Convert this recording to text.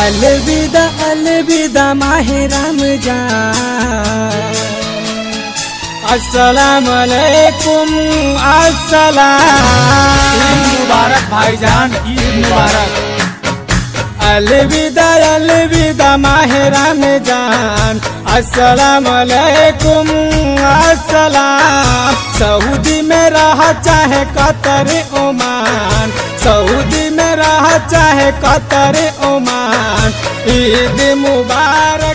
अलविदा अलविदा माहे रमज़ान अस्सलाम वालेकुम अस्सलाम। मुबारक भाईजान ईद मुबारक। अलविदा अलविदा माहे राम जान। अस्सलाम वालेकुम अस्सलाम। सऊदी में रह चाहे कतर ओमान। चाहे कतरे ओमान ईद मुबारक।